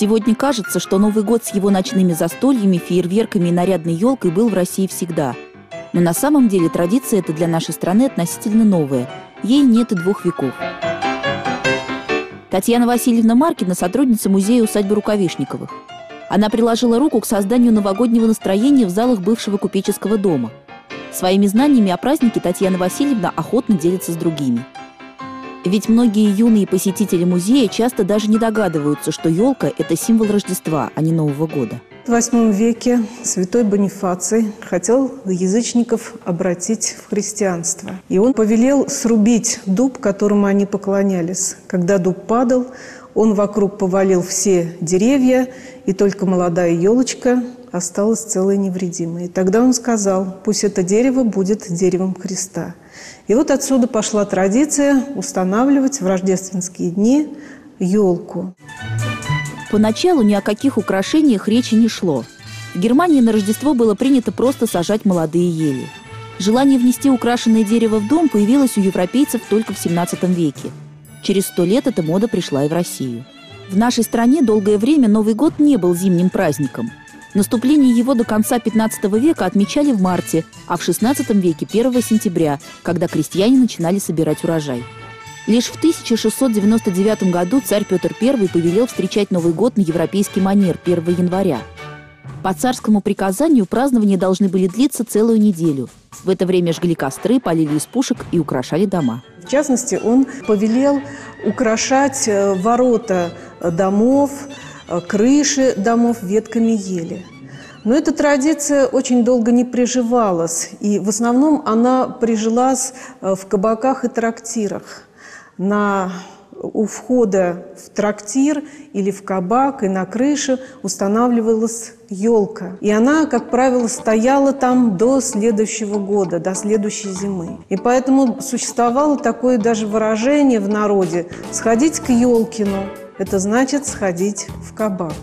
Сегодня кажется, что Новый год с его ночными застольями, фейерверками и нарядной елкой был в России всегда. Но на самом деле традиция эта для нашей страны относительно новая. Ей нет и двух веков. Татьяна Васильевна Маркина – сотрудница музея усадьбы Рукавишниковых. Она приложила руку к созданию новогоднего настроения в залах бывшего купеческого дома. Своими знаниями о празднике Татьяна Васильевна охотно делится с другими – ведь многие юные посетители музея часто даже не догадываются, что елка – это символ Рождества, а не Нового года. В VIII веке святой Бонифаций хотел язычников обратить в христианство. И он повелел срубить дуб, которому они поклонялись. Когда дуб падал, он вокруг повалил все деревья, и только молодая елочка осталась целой невредимой. И тогда он сказал, пусть это дерево будет деревом Христа. И вот отсюда пошла традиция устанавливать в рождественские дни елку. Поначалу ни о каких украшениях речи не шло. В Германии на Рождество было принято просто сажать молодые ели. Желание внести украшенное дерево в дом появилось у европейцев только в 17 веке. Через сто лет эта мода пришла и в Россию. В нашей стране долгое время Новый год не был зимним праздником – Наступление его до конца 15 века отмечали в марте, а в 16 веке – 1 сентября, когда крестьяне начинали собирать урожай. Лишь в 1699 году царь Петр I повелел встречать Новый год на европейский манер 1 января. По царскому приказанию празднования должны были длиться целую неделю. В это время жгли костры, полили из пушек и украшали дома. В частности, он повелел украшать э, ворота домов, крыши домов ветками ели. Но эта традиция очень долго не приживалась, и в основном она прижилась э, в кабаках и трактирах. На, у входа в трактир или в кабак и на крыше устанавливалась елка. И она, как правило, стояла там до следующего года, до следующей зимы. И поэтому существовало такое даже выражение в народе «сходить к елкину», это значит сходить в кабак.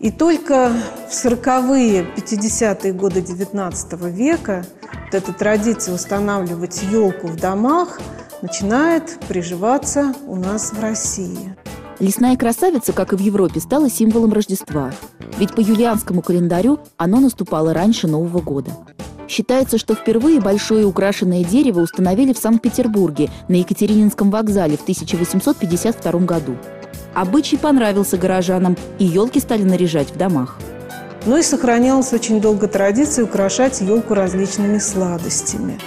И только в 40-е, 50-е годы XIX века вот эта традиция устанавливать елку в домах начинает приживаться у нас в России. Лесная красавица, как и в Европе, стала символом Рождества. Ведь по юлианскому календарю оно наступало раньше Нового года. Считается, что впервые большое украшенное дерево установили в Санкт-Петербурге на Екатерининском вокзале в 1852 году. Обычай понравился горожанам, и елки стали наряжать в домах. Ну и сохранялась очень долго традиция украшать елку различными сладостями.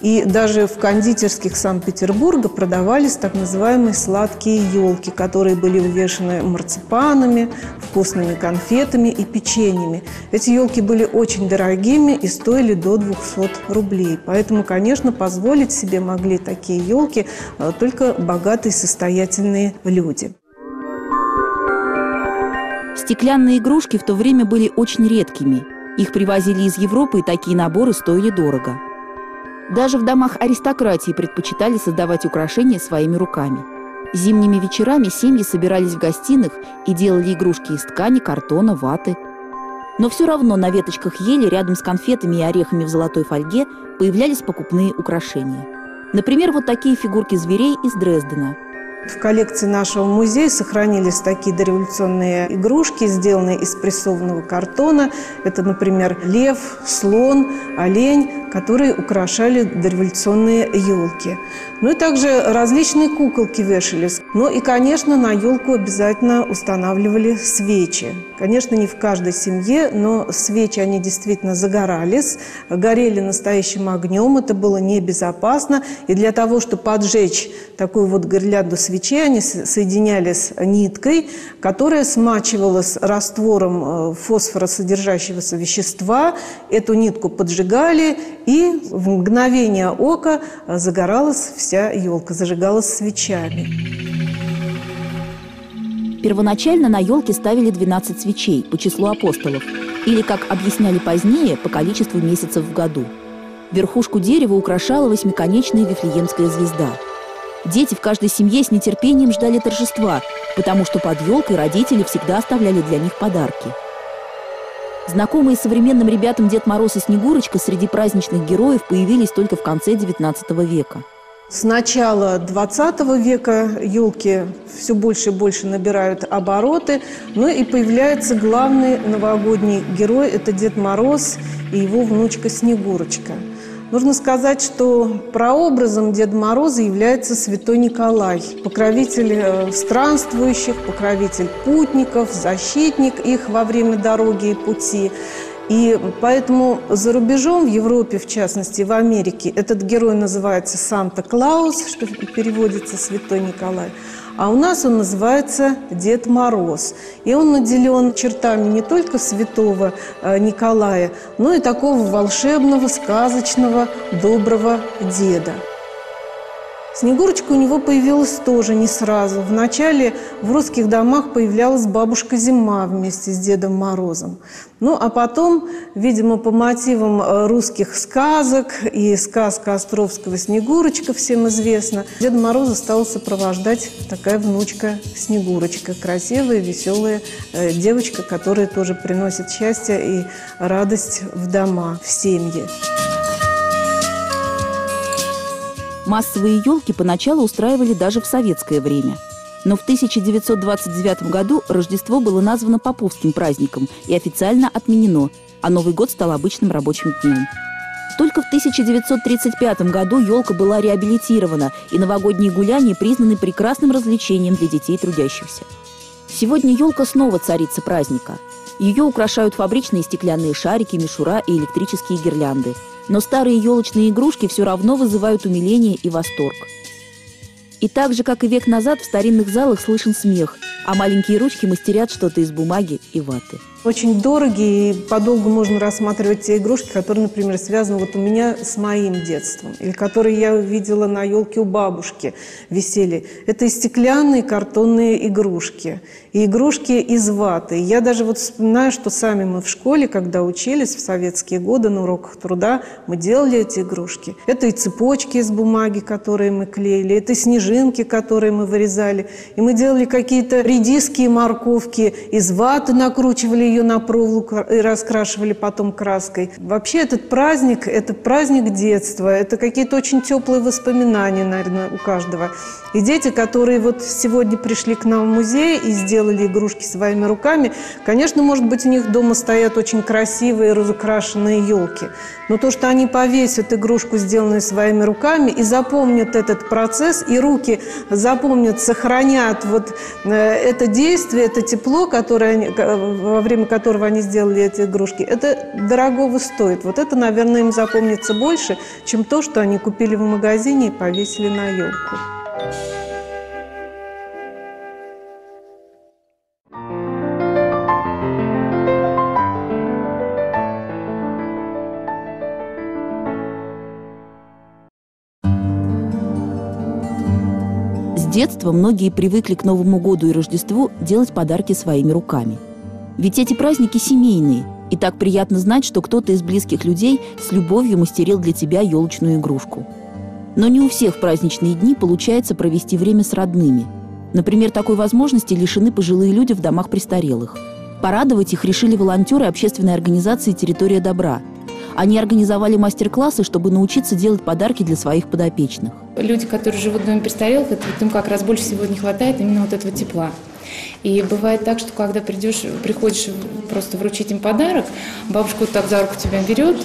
И даже в кондитерских Санкт-Петербурга продавались так называемые сладкие елки, которые были увешаны марципанами, вкусными конфетами и печеньями. Эти елки были очень дорогими и стоили до 200 рублей. Поэтому, конечно, позволить себе могли такие елки э, только богатые состоятельные люди. Стеклянные игрушки в то время были очень редкими. Их привозили из Европы, и такие наборы стоили дорого. Даже в домах аристократии предпочитали создавать украшения своими руками. Зимними вечерами семьи собирались в гостиных и делали игрушки из ткани, картона, ваты. Но все равно на веточках ели рядом с конфетами и орехами в золотой фольге появлялись покупные украшения. Например, вот такие фигурки зверей из Дрездена – в коллекции нашего музея сохранились такие дореволюционные игрушки, сделанные из прессованного картона. Это, например, лев, слон, олень, которые украшали дореволюционные елки. Ну и также различные куколки вешались. Ну и, конечно, на елку обязательно устанавливали свечи. Конечно, не в каждой семье, но свечи, они действительно загорались, горели настоящим огнем. Это было небезопасно. И для того, чтобы поджечь такую вот гирлянду свечей, они соединялись ниткой, которая смачивалась раствором э, фосфоросодержащегося вещества. Эту нитку поджигали, и в мгновение ока загоралась вся елка зажигалась свечами. Первоначально на елке ставили 12 свечей по числу апостолов, или, как объясняли позднее, по количеству месяцев в году. Верхушку дерева украшала восьмиконечная Вифлеемская звезда. Дети в каждой семье с нетерпением ждали торжества, потому что под елкой родители всегда оставляли для них подарки – Знакомые современным ребятам Дед Мороз и Снегурочка среди праздничных героев появились только в конце XIX века. С начала 20 века елки все больше и больше набирают обороты, ну и появляется главный новогодний герой – это Дед Мороз и его внучка Снегурочка. Нужно сказать, что прообразом Деда Мороза является святой Николай, покровитель э, странствующих, покровитель путников, защитник их во время дороги и пути. И поэтому за рубежом, в Европе, в частности, в Америке, этот герой называется Санта-Клаус, что переводится «Святой Николай», а у нас он называется Дед Мороз. И он наделен чертами не только святого э, Николая, но и такого волшебного, сказочного, доброго деда. Снегурочка у него появилась тоже не сразу. Вначале в русских домах появлялась бабушка Зима вместе с Дедом Морозом. Ну, а потом, видимо, по мотивам э, русских сказок и сказка Островского «Снегурочка» всем известна, Деда Мороза стала сопровождать такая внучка Снегурочка, красивая, веселая э, девочка, которая тоже приносит счастье и радость в дома, в семьи. Массовые елки поначалу устраивали даже в советское время. Но в 1929 году Рождество было названо Поповским праздником и официально отменено, а Новый год стал обычным рабочим днем. Только в 1935 году елка была реабилитирована, и новогодние гуляния признаны прекрасным развлечением для детей трудящихся. Сегодня елка снова царица праздника. Ее украшают фабричные стеклянные шарики, мишура и электрические гирлянды – но старые елочные игрушки все равно вызывают умиление и восторг. И так же, как и век назад, в старинных залах слышен смех, а маленькие ручки мастерят что-то из бумаги и ваты. Очень дорогие, и подолгу можно рассматривать те игрушки, которые, например, связаны вот у меня с моим детством, или которые я видела на елке у бабушки висели. Это и стеклянные картонные игрушки, и игрушки из ваты. я даже вот вспоминаю, что сами мы в школе, когда учились в советские годы на уроках труда, мы делали эти игрушки. Это и цепочки из бумаги, которые мы клеили, это снежинки, которые мы вырезали. И мы делали какие-то редиски и морковки из ваты, накручивали ее на проволоку и раскрашивали потом краской. Вообще этот праздник – это праздник детства, это какие-то очень теплые воспоминания, наверное, у каждого. И дети, которые вот сегодня пришли к нам в музей и сделали игрушки своими руками, конечно, может быть, у них дома стоят очень красивые разукрашенные елки. Но то, что они повесят игрушку, сделанную своими руками, и запомнят этот процесс, и руки запомнят, сохранят вот э, это действие, это тепло, которое они, во время которого они сделали эти игрушки, это дорогого стоит. Вот это, наверное, им запомнится больше, чем то, что они купили в магазине и повесили на елку. Детства многие привыкли к Новому году и Рождеству делать подарки своими руками. Ведь эти праздники семейные, и так приятно знать, что кто-то из близких людей с любовью мастерил для тебя елочную игрушку – но не у всех в праздничные дни получается провести время с родными. Например, такой возможности лишены пожилые люди в домах престарелых. Порадовать их решили волонтеры общественной организации «Территория добра». Они организовали мастер-классы, чтобы научиться делать подарки для своих подопечных. Люди, которые живут в доме престарелых, это, им как раз больше всего не хватает именно вот этого тепла. И бывает так, что когда придешь, приходишь просто вручить им подарок, бабушка вот так за руку тебя берет,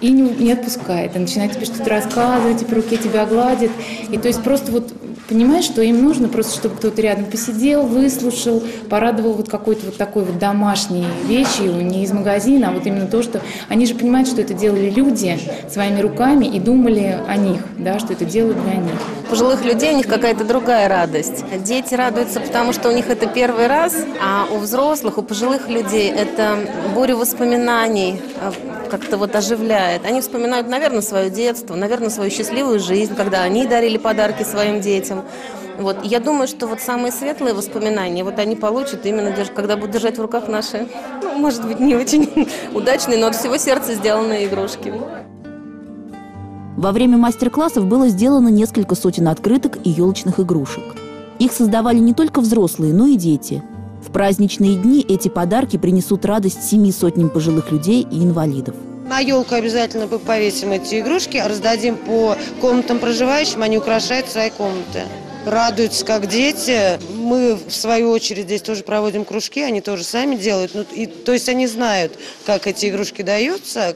и не, не отпускает. И начинает тебе что-то рассказывать, и по руке тебя гладит. И то есть просто вот понимаешь, что им нужно просто, чтобы кто-то рядом посидел, выслушал, порадовал вот какой-то вот такой вот домашней вещью, не из магазина, а вот именно то, что они же понимают, что это делали люди своими руками и думали о них, да, что это делают для них. У пожилых людей у них какая-то другая радость. Дети радуются, потому что у них это первый раз, а у взрослых, у пожилых людей это буря воспоминаний, как-то вот оживляет. Они вспоминают, наверное, свое детство, наверное, свою счастливую жизнь, когда они дарили подарки своим детям. Вот. Я думаю, что вот самые светлые воспоминания, вот они получат именно, когда будут держать в руках наши, ну, может быть, не очень удачные, но от всего сердца сделанные игрушки. Во время мастер-классов было сделано несколько сотен открыток и елочных игрушек. Их создавали не только взрослые, но и дети – в праздничные дни эти подарки принесут радость семи сотням пожилых людей и инвалидов. На елку обязательно повесим эти игрушки, раздадим по комнатам проживающим, они украшают свои комнаты. Радуются, как дети. Мы, в свою очередь, здесь тоже проводим кружки, они тоже сами делают. Ну, и, то есть они знают, как эти игрушки даются,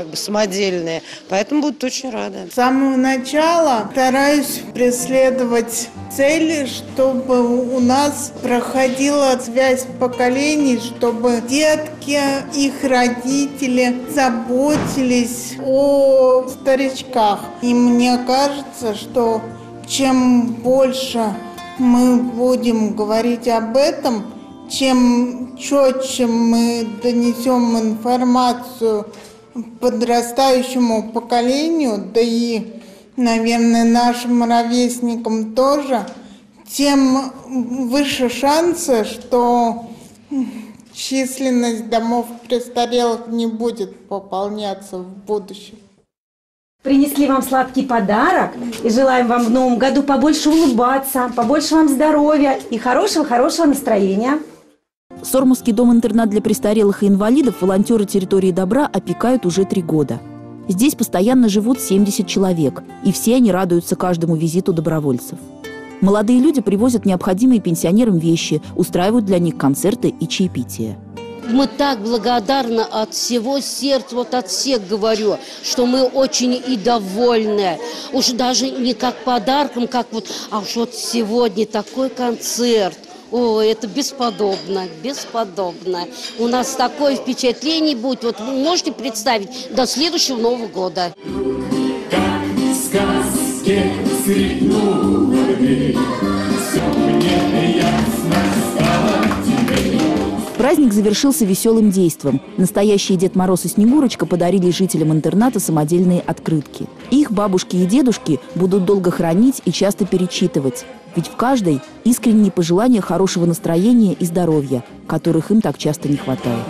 как бы самодельные, поэтому будут очень рады. С самого начала стараюсь преследовать цели, чтобы у нас проходила связь поколений, чтобы детки, их родители заботились о старичках. И мне кажется, что чем больше мы будем говорить об этом, чем четче мы донесем информацию подрастающему поколению, да и, наверное, нашим ровесникам тоже, тем выше шансы, что численность домов престарелых не будет пополняться в будущем. Принесли вам сладкий подарок и желаем вам в новом году побольше улыбаться, побольше вам здоровья и хорошего-хорошего настроения. Сормовский дом-интернат для престарелых и инвалидов волонтеры территории добра опекают уже три года. Здесь постоянно живут 70 человек, и все они радуются каждому визиту добровольцев. Молодые люди привозят необходимые пенсионерам вещи, устраивают для них концерты и чаепития. Мы так благодарны от всего сердца, вот от всех говорю, что мы очень и довольны. Уж даже не как подарком, как вот, а уж вот сегодня такой концерт – о, это бесподобно, бесподобно. У нас такое впечатление будет, вот вы можете представить, до следующего Нового года. Как в сказке Праздник завершился веселым действом. Настоящие Дед Мороз и Снегурочка подарили жителям интерната самодельные открытки. Их бабушки и дедушки будут долго хранить и часто перечитывать. Ведь в каждой искренние пожелания хорошего настроения и здоровья, которых им так часто не хватает.